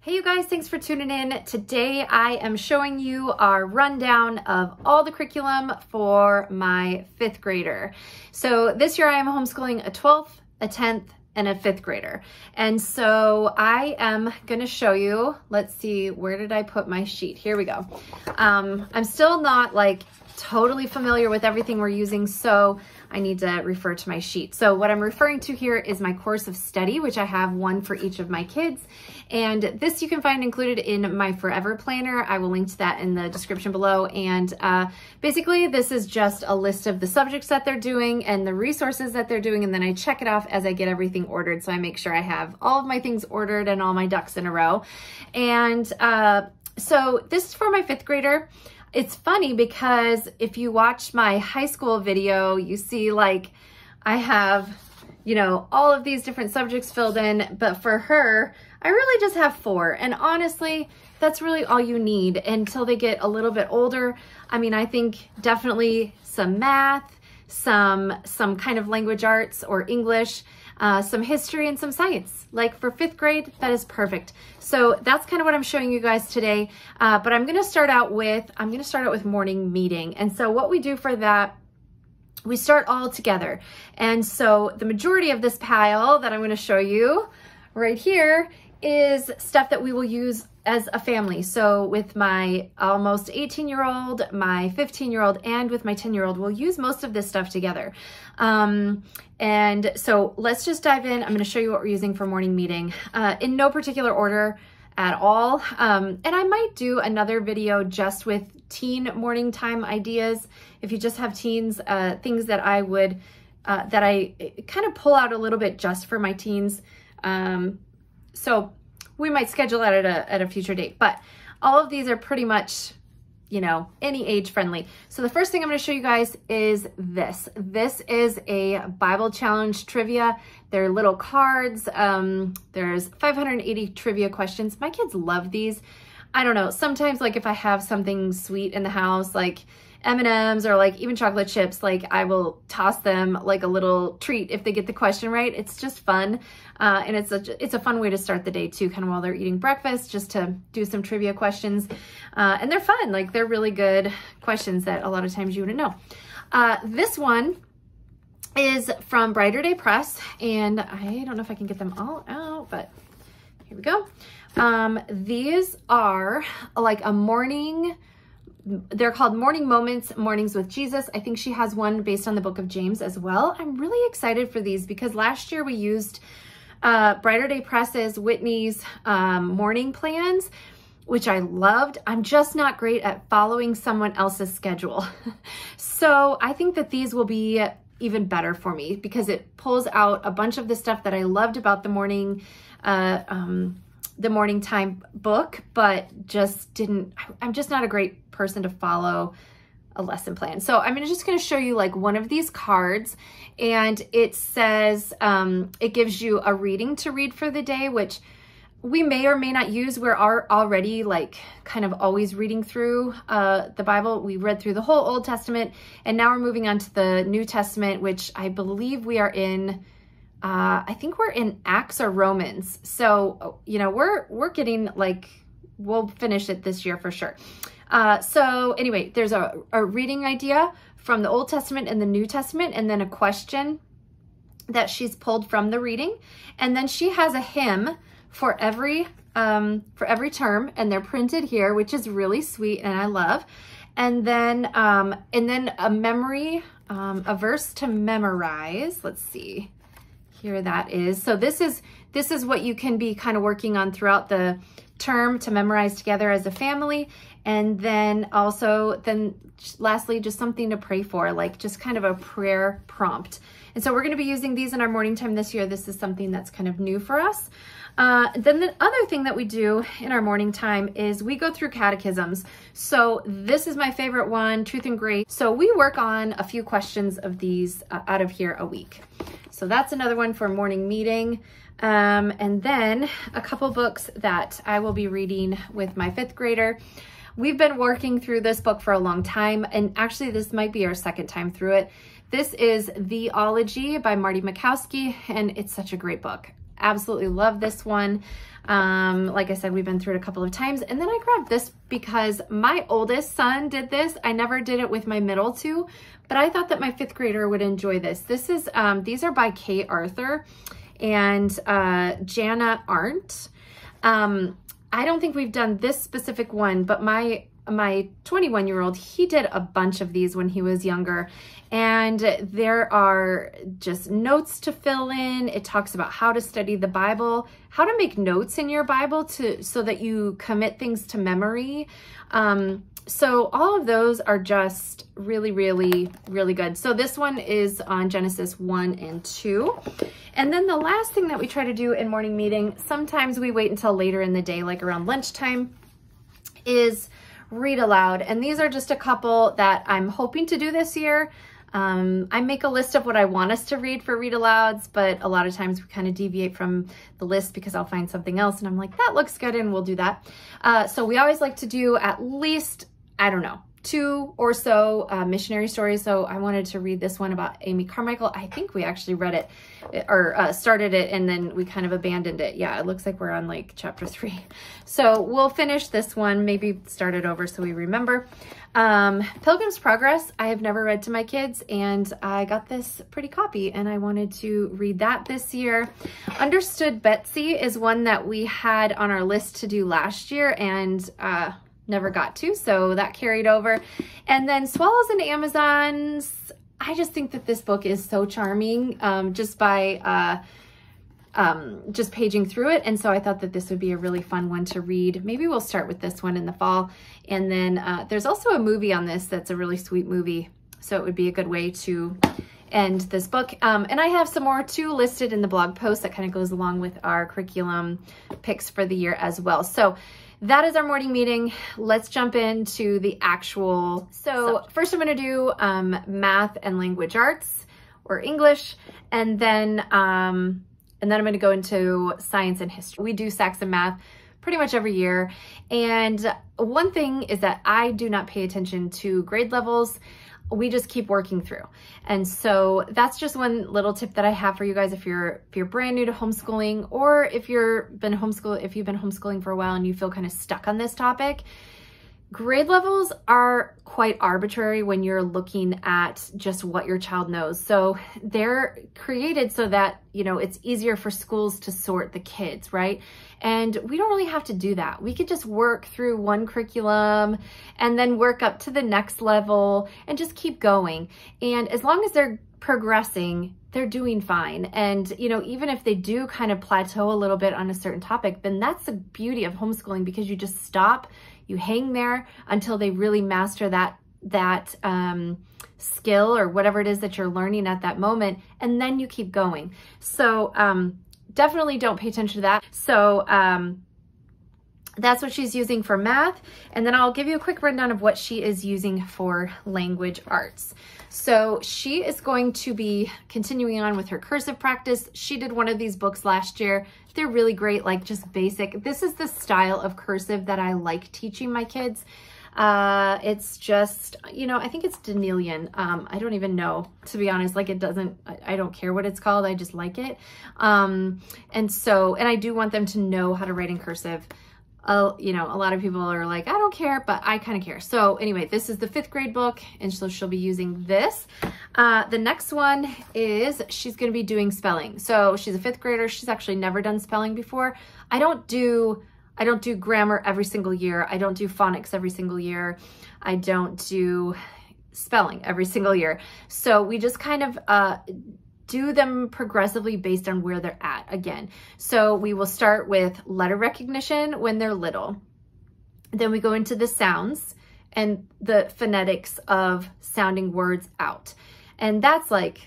Hey you guys, thanks for tuning in. Today I am showing you our rundown of all the curriculum for my fifth grader. So this year I am homeschooling a 12th, a 10th, and a fifth grader. And so I am gonna show you, let's see, where did I put my sheet? Here we go. Um, I'm still not like totally familiar with everything we're using, so I need to refer to my sheet. So what I'm referring to here is my course of study, which I have one for each of my kids. And this you can find included in my Forever Planner. I will link to that in the description below. And uh, basically this is just a list of the subjects that they're doing and the resources that they're doing. And then I check it off as I get everything ordered. So I make sure I have all of my things ordered and all my ducks in a row. And uh, so this is for my fifth grader. It's funny because if you watch my high school video, you see like I have, you know, all of these different subjects filled in, but for her, I really just have four. And honestly, that's really all you need until they get a little bit older. I mean, I think definitely some math, some, some kind of language arts or English, uh, some history and some science. Like for fifth grade, that is perfect. So that's kind of what I'm showing you guys today. Uh, but I'm gonna start out with, I'm gonna start out with morning meeting. And so what we do for that we start all together. And so the majority of this pile that I'm gonna show you right here is stuff that we will use as a family. So with my almost 18 year old, my 15 year old, and with my 10 year old, we'll use most of this stuff together. Um, and so let's just dive in. I'm gonna show you what we're using for morning meeting uh, in no particular order at all. Um, and I might do another video just with teen morning time ideas. If you just have teens, uh, things that I would, uh, that I kind of pull out a little bit just for my teens. Um, so we might schedule that at a, at a future date, but all of these are pretty much, you know, any age friendly. So the first thing I'm gonna show you guys is this. This is a Bible challenge trivia. They're little cards. Um, there's 580 trivia questions. My kids love these. I don't know, sometimes like if I have something sweet in the house, like M&Ms or like even chocolate chips, like I will toss them like a little treat if they get the question right. It's just fun. Uh, and it's a, it's a fun way to start the day too, kind of while they're eating breakfast, just to do some trivia questions. Uh, and they're fun, like they're really good questions that a lot of times you wouldn't know. Uh, this one is from Brighter Day Press, and I don't know if I can get them all out, but here we go. Um, these are like a morning they're called Morning Moments, Mornings with Jesus. I think she has one based on the book of James as well. I'm really excited for these because last year we used uh, Brighter Day Press's Whitney's um, morning plans, which I loved. I'm just not great at following someone else's schedule. so I think that these will be even better for me because it pulls out a bunch of the stuff that I loved about the morning uh, um, the morning time book, but just didn't, I'm just not a great person to follow a lesson plan. So I'm just going to show you like one of these cards and it says, um, it gives you a reading to read for the day, which we may or may not use. We're already like kind of always reading through uh, the Bible. We read through the whole Old Testament and now we're moving on to the New Testament, which I believe we are in uh, I think we're in Acts or Romans. So, you know, we're, we're getting like, we'll finish it this year for sure. Uh, so anyway, there's a, a reading idea from the Old Testament and the New Testament, and then a question that she's pulled from the reading. And then she has a hymn for every, um, for every term, and they're printed here, which is really sweet and I love. And then, um, and then a memory, um, a verse to memorize. Let's see here that is. So this is this is what you can be kind of working on throughout the term to memorize together as a family. And then also, then lastly, just something to pray for, like just kind of a prayer prompt. And so we're going to be using these in our morning time this year. This is something that's kind of new for us. Uh, then the other thing that we do in our morning time is we go through catechisms. So this is my favorite one, Truth and Grace. So we work on a few questions of these uh, out of here a week. So that's another one for morning meeting. Um, and then a couple books that I will be reading with my fifth grader. We've been working through this book for a long time, and actually this might be our second time through it. This is The Ology by Marty Machowski, and it's such a great book. Absolutely love this one. Um, like I said, we've been through it a couple of times. And then I grabbed this because my oldest son did this. I never did it with my middle two, but I thought that my fifth grader would enjoy this. This is, um, these are by Kay Arthur and uh, Janna Arndt. Um, I don't think we've done this specific one, but my my 21 year old, he did a bunch of these when he was younger. And there are just notes to fill in. It talks about how to study the Bible, how to make notes in your Bible to so that you commit things to memory. Um, so all of those are just really, really, really good. So this one is on Genesis 1 and 2. And then the last thing that we try to do in morning meeting, sometimes we wait until later in the day, like around lunchtime, is read aloud. And these are just a couple that I'm hoping to do this year. Um, I make a list of what I want us to read for read alouds, but a lot of times we kind of deviate from the list because I'll find something else and I'm like, that looks good and we'll do that. Uh, so we always like to do at least, I don't know, two or so uh, missionary stories. So I wanted to read this one about Amy Carmichael. I think we actually read it or uh, started it and then we kind of abandoned it. Yeah, it looks like we're on like chapter three. So we'll finish this one, maybe start it over so we remember. Um, Pilgrim's Progress, I have never read to my kids and I got this pretty copy and I wanted to read that this year. Understood Betsy is one that we had on our list to do last year and uh, never got to, so that carried over. And then Swallows and Amazons, I just think that this book is so charming um, just by uh, um, just paging through it. And so I thought that this would be a really fun one to read. Maybe we'll start with this one in the fall. And then uh, there's also a movie on this that's a really sweet movie. So it would be a good way to end this book. Um, and I have some more too listed in the blog post that kind of goes along with our curriculum picks for the year as well. So that is our morning meeting. Let's jump into the actual. So first I'm going to do um, math and language arts or English, and then um, and then I'm going to go into science and history. We do Saxon math pretty much every year. And one thing is that I do not pay attention to grade levels we just keep working through. And so that's just one little tip that I have for you guys if you're if you're brand new to homeschooling or if you're been homeschool if you've been homeschooling for a while and you feel kind of stuck on this topic. Grade levels are quite arbitrary when you're looking at just what your child knows. So they're created so that, you know, it's easier for schools to sort the kids, right? And we don't really have to do that. We could just work through one curriculum and then work up to the next level and just keep going. And as long as they're progressing, they're doing fine. And, you know, even if they do kind of plateau a little bit on a certain topic, then that's the beauty of homeschooling because you just stop you hang there until they really master that that um, skill or whatever it is that you're learning at that moment, and then you keep going. So um, definitely don't pay attention to that. So um, that's what she's using for math. And then I'll give you a quick rundown of what she is using for language arts. So she is going to be continuing on with her cursive practice. She did one of these books last year. They're really great, like just basic. This is the style of cursive that I like teaching my kids. Uh, it's just, you know, I think it's D'Nealian. Um, I don't even know, to be honest, like it doesn't, I, I don't care what it's called. I just like it. Um, and so, and I do want them to know how to write in cursive you know, a lot of people are like, I don't care, but I kind of care. So anyway, this is the fifth grade book, and so she'll be using this. Uh, the next one is she's going to be doing spelling. So she's a fifth grader. She's actually never done spelling before. I don't do I don't do grammar every single year. I don't do phonics every single year. I don't do spelling every single year. So we just kind of uh, do them progressively based on where they're at again. So we will start with letter recognition when they're little. Then we go into the sounds and the phonetics of sounding words out. And that's like,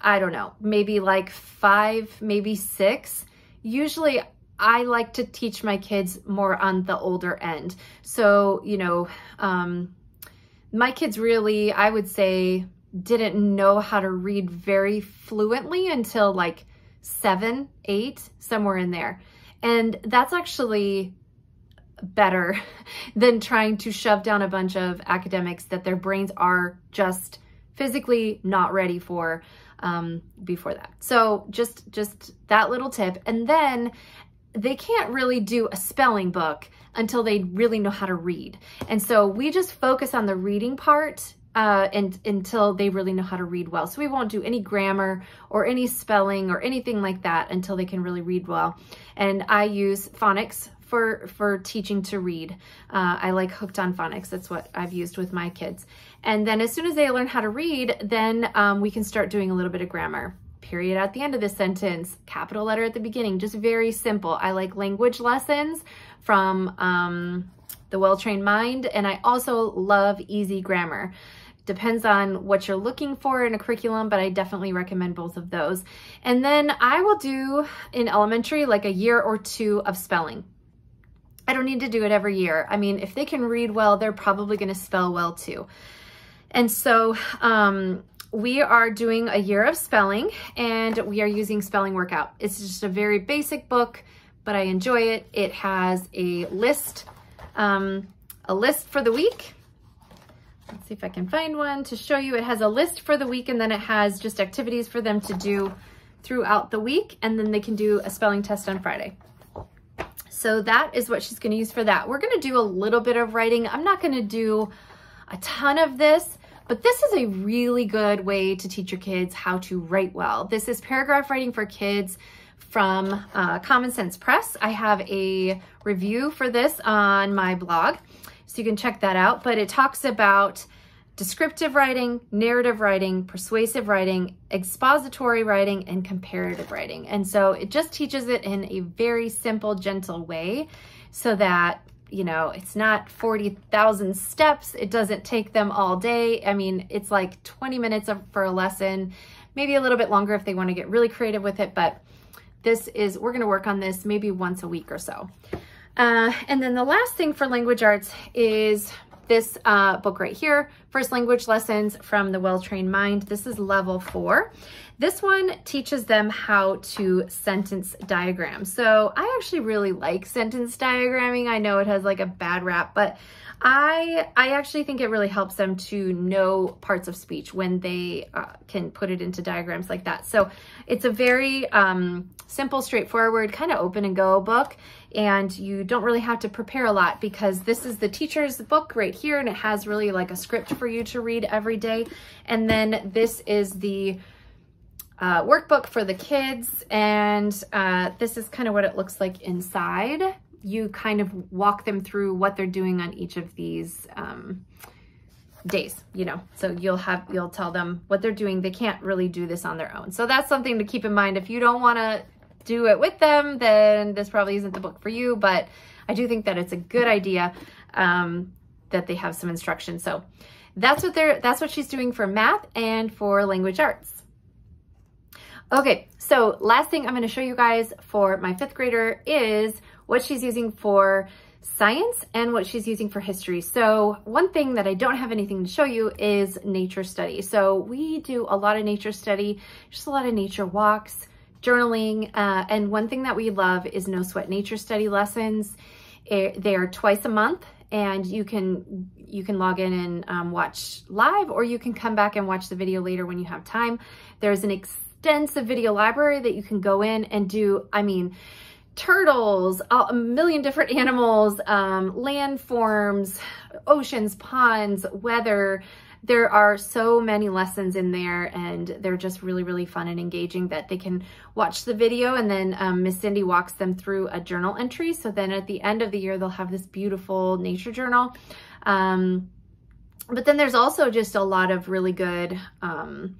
I don't know, maybe like five, maybe six. Usually I like to teach my kids more on the older end. So, you know, um, my kids really, I would say didn't know how to read very fluently until like seven, eight, somewhere in there. And that's actually better than trying to shove down a bunch of academics that their brains are just physically not ready for. um, before that. So just, just that little tip. And then they can't really do a spelling book until they really know how to read. And so we just focus on the reading part uh, and until they really know how to read well. So we won't do any grammar or any spelling or anything like that until they can really read well. And I use phonics for, for teaching to read. Uh, I like hooked on phonics. That's what I've used with my kids. And then as soon as they learn how to read, then um, we can start doing a little bit of grammar. Period at the end of the sentence, capital letter at the beginning, just very simple. I like language lessons from um, the Well-Trained Mind, and I also love easy grammar. Depends on what you're looking for in a curriculum, but I definitely recommend both of those. And then I will do in elementary like a year or two of spelling. I don't need to do it every year. I mean, if they can read well, they're probably going to spell well too. And so um, we are doing a year of spelling and we are using Spelling Workout. It's just a very basic book, but I enjoy it. It has a list, um, a list for the week Let's see if I can find one to show you. It has a list for the week and then it has just activities for them to do throughout the week and then they can do a spelling test on Friday. So that is what she's gonna use for that. We're gonna do a little bit of writing. I'm not gonna do a ton of this, but this is a really good way to teach your kids how to write well. This is paragraph writing for kids from uh, Common Sense Press. I have a review for this on my blog. So you can check that out. But it talks about descriptive writing, narrative writing, persuasive writing, expository writing, and comparative writing. And so it just teaches it in a very simple, gentle way so that you know, it's not 40,000 steps. It doesn't take them all day. I mean, it's like 20 minutes for a lesson, maybe a little bit longer if they want to get really creative with it. But this is, we're going to work on this maybe once a week or so. Uh, and then the last thing for language arts is this uh, book right here, First Language Lessons from the Well-Trained Mind. This is level four. This one teaches them how to sentence diagram. So I actually really like sentence diagramming. I know it has like a bad rap, but I, I actually think it really helps them to know parts of speech when they uh, can put it into diagrams like that. So it's a very um, simple, straightforward, kind of open and go book. And you don't really have to prepare a lot because this is the teacher's book right here. And it has really like a script for you to read every day. And then this is the uh, workbook for the kids. And uh, this is kind of what it looks like inside you kind of walk them through what they're doing on each of these um, days, you know, so you'll have, you'll tell them what they're doing. They can't really do this on their own. So that's something to keep in mind. If you don't want to do it with them, then this probably isn't the book for you, but I do think that it's a good idea um, that they have some instruction. So that's what they're, that's what she's doing for math and for language arts. Okay, so last thing I'm going to show you guys for my fifth grader is what she's using for science and what she's using for history. So one thing that I don't have anything to show you is nature study. So we do a lot of nature study, just a lot of nature walks, journaling, uh, and one thing that we love is no sweat nature study lessons. It, they are twice a month and you can you can log in and um, watch live or you can come back and watch the video later when you have time. There's an extensive video library that you can go in and do, I mean, turtles, a million different animals, um, landforms, oceans, ponds, weather. There are so many lessons in there and they're just really, really fun and engaging that they can watch the video and then um, Miss Cindy walks them through a journal entry. So then at the end of the year, they'll have this beautiful nature journal. Um, but then there's also just a lot of really good, um,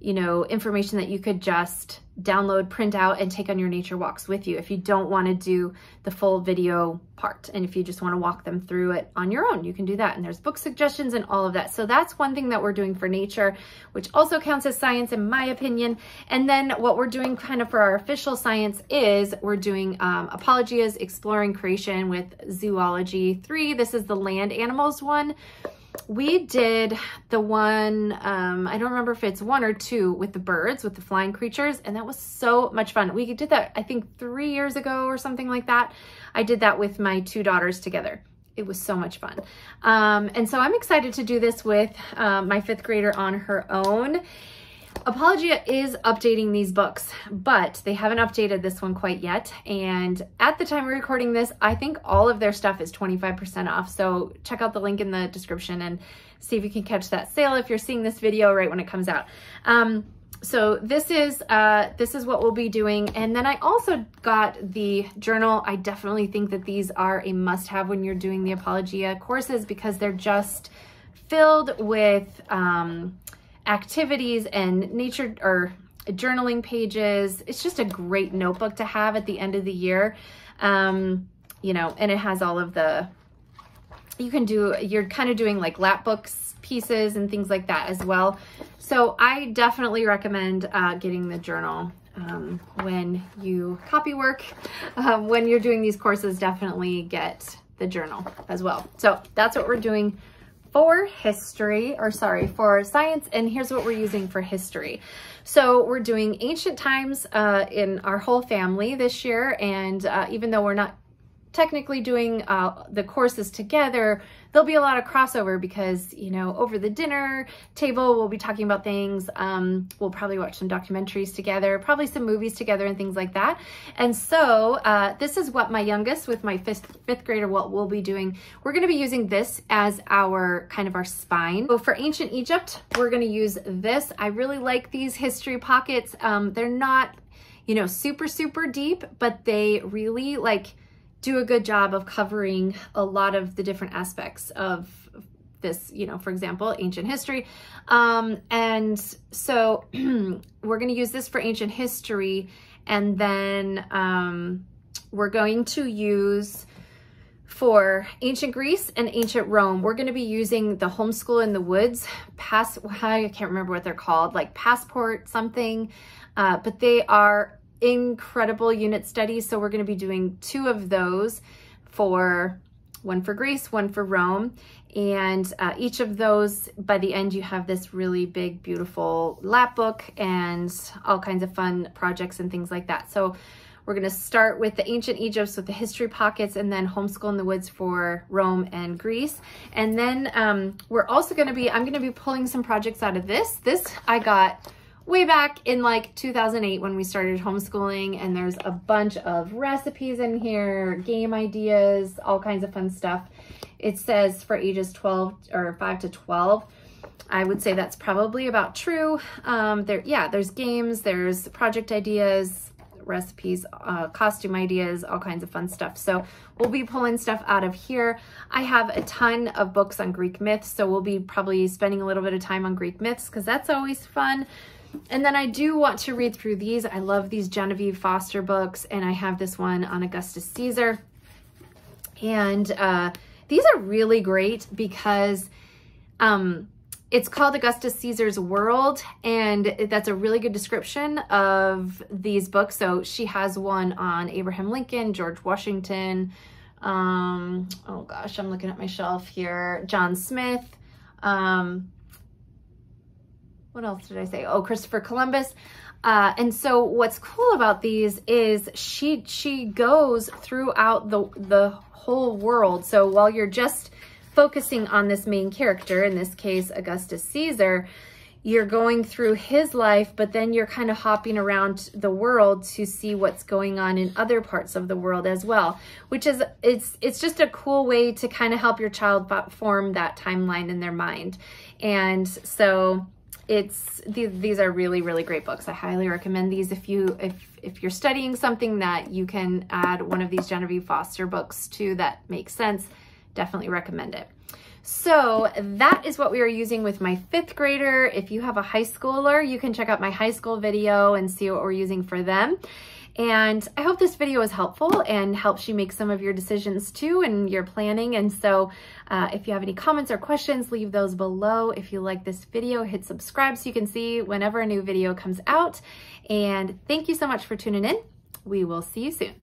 you know, information that you could just download, print out, and take on your nature walks with you if you don't want to do the full video part. And if you just want to walk them through it on your own, you can do that. And there's book suggestions and all of that. So that's one thing that we're doing for nature, which also counts as science in my opinion. And then what we're doing kind of for our official science is we're doing um, Apologia's Exploring Creation with Zoology 3. This is the land animals one we did the one, um, I don't remember if it's one or two with the birds, with the flying creatures, and that was so much fun. We did that, I think, three years ago or something like that. I did that with my two daughters together. It was so much fun. Um, and so I'm excited to do this with uh, my fifth grader on her own. Apologia is updating these books, but they haven't updated this one quite yet. And at the time of recording this, I think all of their stuff is 25% off. So check out the link in the description and see if you can catch that sale if you're seeing this video right when it comes out. Um, so this is uh, this is what we'll be doing. And then I also got the journal. I definitely think that these are a must-have when you're doing the Apologia courses because they're just filled with um, activities and nature or journaling pages. It's just a great notebook to have at the end of the year. Um, you know, and it has all of the, you can do, you're kind of doing like lap books pieces and things like that as well. So I definitely recommend uh, getting the journal um, when you copy work. Um, when you're doing these courses, definitely get the journal as well. So that's what we're doing for history, or sorry, for science, and here's what we're using for history. So we're doing ancient times uh, in our whole family this year, and uh, even though we're not technically doing uh, the courses together, there'll be a lot of crossover because, you know, over the dinner table, we'll be talking about things. Um, we'll probably watch some documentaries together, probably some movies together and things like that. And so uh, this is what my youngest with my fifth, fifth grader, what we'll be doing. We're gonna be using this as our kind of our spine. So for ancient Egypt, we're gonna use this. I really like these history pockets. Um, they're not, you know, super, super deep, but they really like, do a good job of covering a lot of the different aspects of this, you know, for example, ancient history. Um, and so we're going to use this for ancient history. And then um, we're going to use for ancient Greece and ancient Rome, we're going to be using the homeschool in the woods pass. I can't remember what they're called, like passport something, uh, but they are incredible unit studies. So we're going to be doing two of those for one for Greece, one for Rome. And uh, each of those, by the end, you have this really big, beautiful lap book and all kinds of fun projects and things like that. So we're going to start with the ancient Egypts with the history pockets and then homeschool in the woods for Rome and Greece. And then um, we're also going to be, I'm going to be pulling some projects out of this. This I got way back in like 2008 when we started homeschooling and there's a bunch of recipes in here, game ideas, all kinds of fun stuff. It says for ages 12 or 5 to 12. I would say that's probably about true. Um, there, yeah, there's games, there's project ideas, recipes, uh, costume ideas, all kinds of fun stuff. So we'll be pulling stuff out of here. I have a ton of books on Greek myths, so we'll be probably spending a little bit of time on Greek myths because that's always fun. And then I do want to read through these. I love these Genevieve Foster books, and I have this one on Augustus Caesar. And uh, these are really great because um, it's called Augustus Caesar's World, and that's a really good description of these books. So she has one on Abraham Lincoln, George Washington, um, oh gosh, I'm looking at my shelf here, John Smith, um, what else did I say? Oh, Christopher Columbus. Uh, and so what's cool about these is she she goes throughout the the whole world. So while you're just focusing on this main character, in this case Augustus Caesar, you're going through his life, but then you're kind of hopping around the world to see what's going on in other parts of the world as well, which is, it's, it's just a cool way to kind of help your child form that timeline in their mind. And so it's these, these are really really great books. I highly recommend these if you if if you're studying something that you can add one of these genevieve foster books to that makes sense definitely recommend it. So that is what we are using with my fifth grader. If you have a high schooler you can check out my high school video and see what we're using for them and I hope this video was helpful and helps you make some of your decisions too and your planning. And so uh, if you have any comments or questions, leave those below. If you like this video, hit subscribe so you can see whenever a new video comes out. And thank you so much for tuning in. We will see you soon.